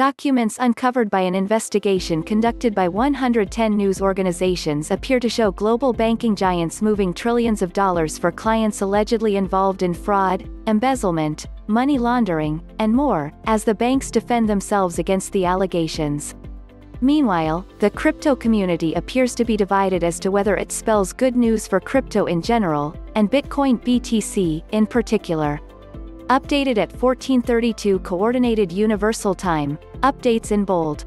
Documents uncovered by an investigation conducted by 110 news organizations appear to show global banking giants moving trillions of dollars for clients allegedly involved in fraud, embezzlement, money laundering, and more, as the banks defend themselves against the allegations. Meanwhile, the crypto community appears to be divided as to whether it spells good news for crypto in general, and Bitcoin BTC, in particular. Updated at 1432 Coordinated Universal Time, updates in bold.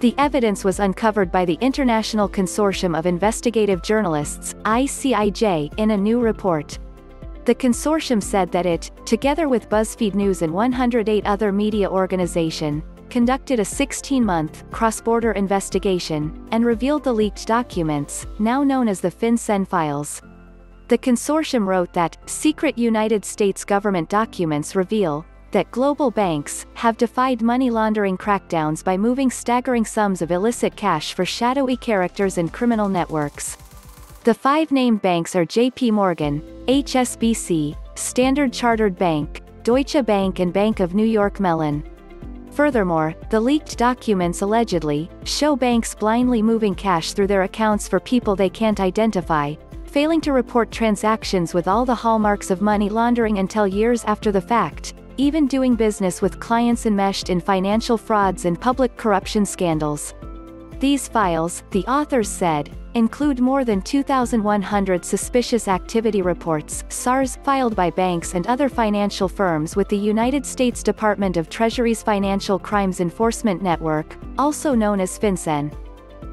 The evidence was uncovered by the International Consortium of Investigative Journalists, ICIJ, in a new report. The consortium said that it, together with BuzzFeed News and 108 other media organization, conducted a 16-month, cross-border investigation, and revealed the leaked documents, now known as the FinCEN files. The consortium wrote that, secret United States government documents reveal, that global banks have defied money laundering crackdowns by moving staggering sums of illicit cash for shadowy characters and criminal networks. The five named banks are JP Morgan, HSBC, Standard Chartered Bank, Deutsche Bank and Bank of New York Mellon. Furthermore, the leaked documents allegedly show banks blindly moving cash through their accounts for people they can't identify, failing to report transactions with all the hallmarks of money laundering until years after the fact, even doing business with clients enmeshed in financial frauds and public corruption scandals. These files, the authors said, include more than 2,100 suspicious activity reports SARS filed by banks and other financial firms with the United States Department of Treasury's Financial Crimes Enforcement Network, also known as FinCEN.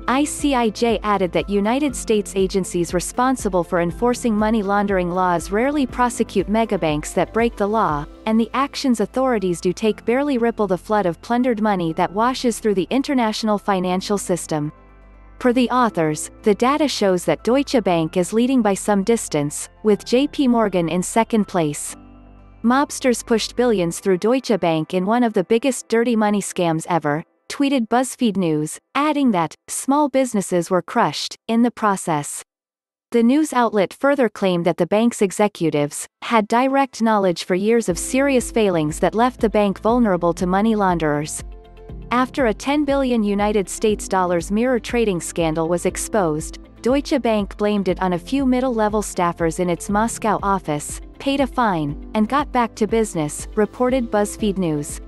ICIJ added that United States agencies responsible for enforcing money laundering laws rarely prosecute megabanks that break the law, and the actions authorities do take barely ripple the flood of plundered money that washes through the international financial system. Per the authors, the data shows that Deutsche Bank is leading by some distance, with JP Morgan in second place. Mobsters pushed billions through Deutsche Bank in one of the biggest dirty money scams ever, tweeted BuzzFeed News, adding that, small businesses were crushed, in the process. The news outlet further claimed that the bank's executives had direct knowledge for years of serious failings that left the bank vulnerable to money launderers. After a 10 billion United States dollars mirror trading scandal was exposed, Deutsche Bank blamed it on a few middle-level staffers in its Moscow office, paid a fine, and got back to business, reported BuzzFeed News.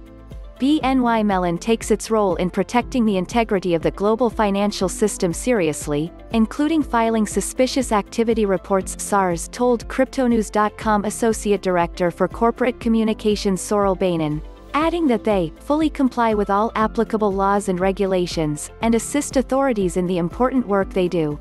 BNY Mellon takes its role in protecting the integrity of the global financial system seriously, including filing suspicious activity reports SARS told CryptoNews.com Associate Director for Corporate Communications Sorel Bainan, adding that they fully comply with all applicable laws and regulations, and assist authorities in the important work they do.